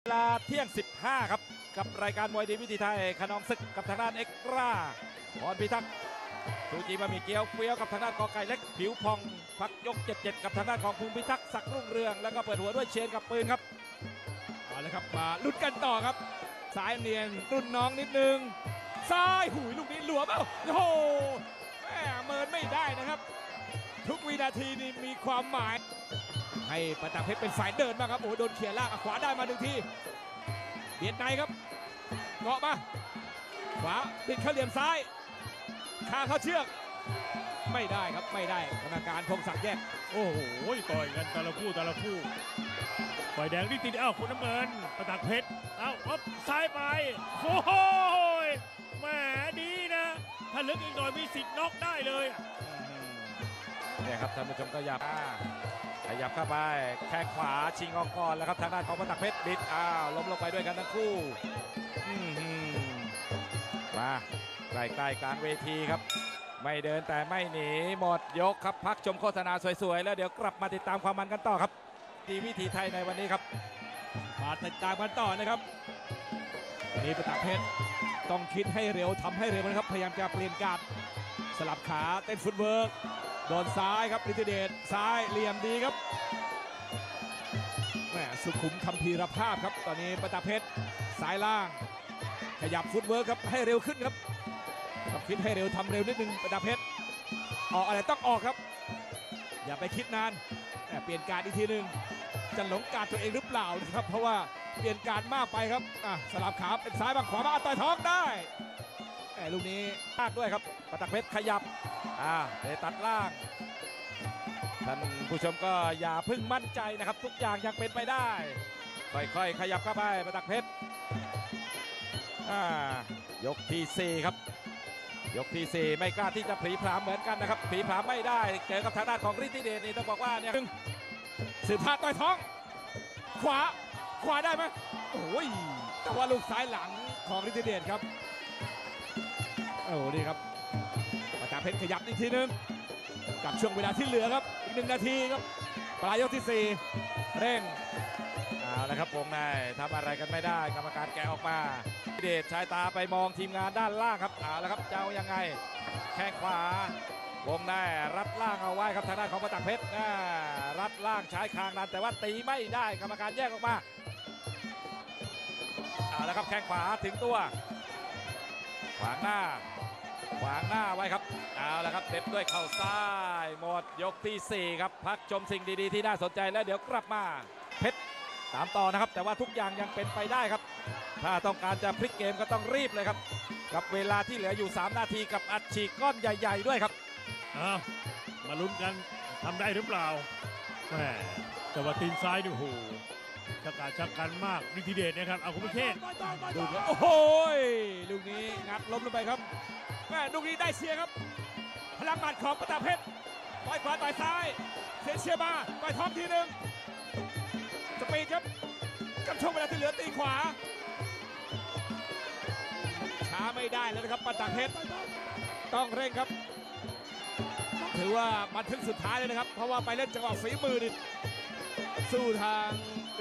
เวลาเที่ยง 15 ครับ กับรายการมวยดีวิธีไทยขนองศึกกับทางด้านเอ็กซ์ตร้าพรพิทักษ์ซูจีบะหมี่เกี๊ยวเฟี้ยวกับทางด้านกอไก่เล็ก ผิวพอง พักยก 77 กับทางด้านของภูมิพิทักษ์ศักดิ์รุ่งเรือง แล้วก็เปิดหัวด้วยเชนกับปืนครับเอาละครับมาลุ้นกันต่อครับสายเนียนรุ่นน้องนิดนึงซ้ายหุยลูกนี้หลวมเอ้าโอ้โหแม่เมินไม่ได้นะครับ ทุกวินาทีนี่มีความหมาย ให้ประตักเพชรเป็นฝ่ายเดินมางครับโอ้โหโดนเขี่ยลากอะขวาได้มาหนึ่งทีเบียดในครับเกาะมาขวาติดเข้าเหลี่ยมซ้ายคาเข้าเชือก ไม่ได้ครับไม่ได้กรรมการพงศักดิ์แยกโอ้โหต่อยกันแต่ละคู่แต่ละคู่ฝ่ายแดงนี่ติดอ้าวคุณน้ำเงินประตักเพชรเอ้าอ๊บซ้ายไปโอ้โหแหมดีนะ ถ้าลึกอีกหน่อยมีสิทธิ์น็อกได้เลยเนี่ยครับท่านผู้ชมก็หยับอ่า ขยับเข้าไปแข้งขวาชิงออกก่อนแล้วครับทางด้านของประตักเพชรบิดอ้าวล้มลงไปด้วยกันทั้งคู่มาใกล้ๆกลางเวทีครับ ไม่เดินแต่ไม่หนีหมดยกครับพักชมโฆษณาสวยๆ แล้วเดี๋ยวกลับมาติดตามความมันกันต่อครับดีวิถีไทยในวันนี้ครับมาติดตามกันต่อนะครับวันนี้ประตักเพชรต้องคิดให้เร็วทำให้เร็วนะครับพยายามจะเปลี่ยนการสลับขาเต้นฟุตเวิร์ก โดนซ้ายครับฤทธิเดชซ้ายเหลี่ยมดีครับแหมสุขุมคัมภีรภาพครับ ตอนนี้ประตักเพชรซ้ายล่าง ขยับฟุตเวิร์กครับให้เร็วขึ้นครับต้องคิดให้เร็วทำเร็วนิดนึงประตักเพชรออกอะไรต้องออกครับ อย่าไปคิดนานแหมเปลี่ยนการ์ดอีกทีหนึ่งจะหลงการ์ดตัวเองหรือเปล่านะครับ เพราะว่าเปลี่ยนการ์ดมากไปครับอะสลับขาเป็นซ้ายบ้างขวาบ้างต่อยท้องได้ ลูกนี้พลาดด้วยครับประตักเพชรขยับอ่าเตะตัดล่างท่านผู้ชมก็อย่าพึ่งมั่นใจนะครับ ทุกอย่างยังเป็นไปได้ ค่อยๆ ขยับเข้าไปประตักเพชรอ่ายกที่ 4 ครับ ยกที่ 4 ไม่กล้าที่จะผลีผามเหมือนกันนะครับผลีผามไม่ได้เจอกับทางด้านของฤทธิเดชนี่ต้องบอกว่าเนี่ยสืบทาต่อยท้อง ขวาขวาได้ไหมโอ้ยแต่ว่าลูกซ้ายหลังของฤทธิเดชครับ โอ้โหนี่ครับประตาเพชรขยับอีกทีนึงกับช่วงเวลาที่เหลือครับ อีกหนึ่งนาทีครับปลายยกที่สี่เร่งเอาละครับวงในทำอะไรกันไม่ได้ กรรมการแกะออกมาทิเดชชายตาไปมองทีมงานด้านล่างครับเอาละครับจะเอายังไง แข้งขวาวงในรัดล่างเอาไว้ครับทางด้านของประตักเพชรอ่ารัดล่างใช้คางดันแต่ว่าตีไม่ได้กรรมการแยกออกมาเอาละครับแข้งขวาถึงตัว ขวางหน้า ขวางหน้าไว้ครับ เอาละครับเด็บด้วยเข่าซ้าย หมดยกทีสี่ 4 ครับ พักชมสิ่งดีๆที่น่าสนใจแล้วเดี๋ยวกลับมา เพชรตามต่อนะครับ แต่ว่าทุกอย่างยังเป็นไปได้ครับ ถ้าต้องการจะพลิกเกมก็ต้องรีบเลยครับ กับเวลาที่เหลืออยู่ 3 นาทีกับอัดฉีกก้อนใหญ่ ๆ ด้วยครับเอามาลุ้นกันทำได้หรือเปล่าแหมแต่ว่าตีนซ้ายนี่โห ชักกาชักกันมากฤทธิเดชนะครับเอาคุณพิเชษดูครับโอ้โหยลูกนี้งัดล้มลงไปครับแม่ลูกนี้ได้เชียครับ พลังหมัดของประตาเพชรต่อยขวาต่อยซ้าย เสียเชียมาต่อยท้องทีหนึ่งสปีดครับกับช่วงเวลาที่เหลือตีขวา ช้าไม่ได้แล้วนะครับประตาเพชรต้องเร่งครับ ถือว่าบันทึกสุดท้ายเลยนะครับ เพราะว่าไปเล่นจังหวะฝีมือนี่ สู้ทาง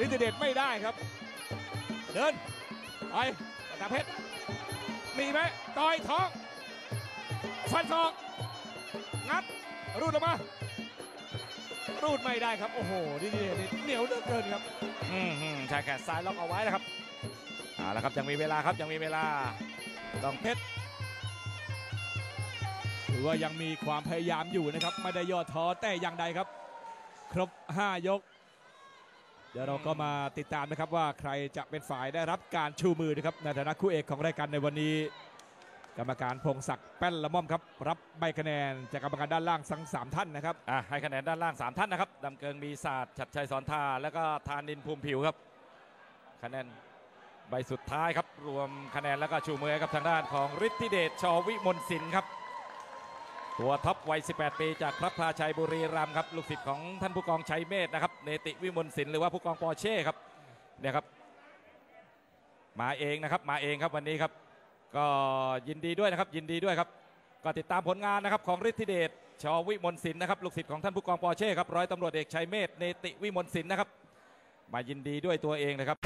ฤทธิเดชไม่ได้ครับ เดินไปประตาเพชรมีไหมต่อยท้องฟันศอกงัดรูดออกมา รูดไม่ได้ครับ โอ้โหนี่นี่นี่เหนียวเหลือเกินครับอืมอืมใช้แขนซ้ายล็อกเอาไว้นะครับเอาละครับยังมีเวลาครับยังมีเวลาต้องเพชรถือว่ายังมีความพยายามอยู่นะครับ ไม่ได้ย่อท้อแต่อย่างใดครับ ครบ 5 ยก เดี๋ยวเราก็มาติดตามนะครับว่าใครจะเป็นฝ่ายได้รับการชูมือนะครับในฐานะคู่เอกของรายการในวันนี้ กรรมการพงศักดิ์แป้นละม่อมครับ รับใบคะแนนจากกรรมการด้านล่างทั้งสามท่านนะครับอะให้คะแนนด้านล่าง 3 ท่านนะครับดำเกิงมีศาสตร์ชัดชัยสอนทาแล้วก็ธานินภูมิผิวครับ คะแนนใบสุดท้ายครับรวมคะแนนแล้วก็ชูมือให้กับทางด้านของฤทธิเดชชวิมลสินครับ ตัวท็อปวัย 18 ปี จากพระพลาชัยบุรีรัมย์ครับ ลูกศิษย์ของท่านผู้กองชัยเมธนะครับ เนติวิมลสินหรือว่าผู้กองปอเช่ครับเนี่ยครับ มาเองนะครับ มาเองครับวันนี้ครับ ก็ยินดีด้วยนะครับ ยินดีด้วยครับ ก็ติดตามผลงานนะครับของฤทธิเดชชวิมลสินนะครับ ลูกศิษย์ของท่านผู้กองปอเช่ครับ ร้อยตำรวจเอกชัยเมธ เนติวิมลสินนะครับ มายินดีด้วยตัวเองนะครับ